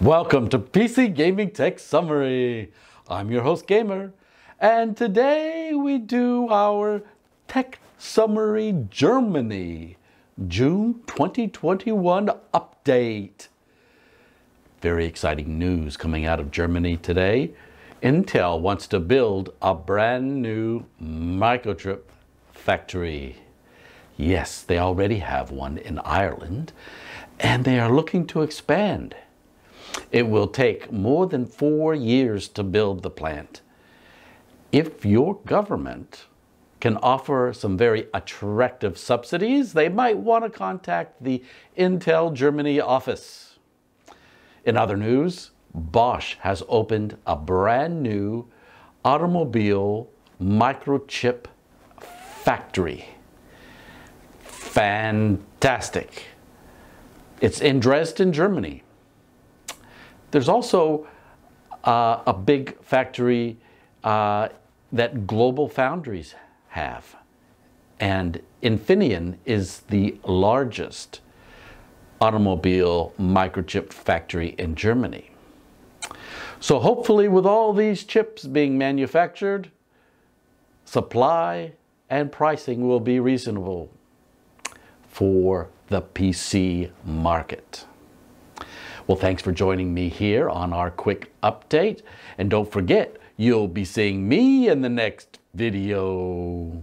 Welcome to PC Gaming Tech Summary. I'm your host, Gamer, and today we do our Tech Summary Germany June 2021 update. Very exciting news coming out of Germany today. Intel wants to build a brand new microchip factory. Yes, they already have one in Ireland, and they are looking to expand. It will take more than four years to build the plant. If your government can offer some very attractive subsidies, they might want to contact the Intel Germany office. In other news, Bosch has opened a brand new automobile microchip factory. Fantastic. It's in Dresden, Germany. There's also uh, a big factory uh, that Global Foundries have. And Infineon is the largest automobile microchip factory in Germany. So hopefully with all these chips being manufactured, supply and pricing will be reasonable for the PC market. Well, thanks for joining me here on our quick update. And don't forget, you'll be seeing me in the next video.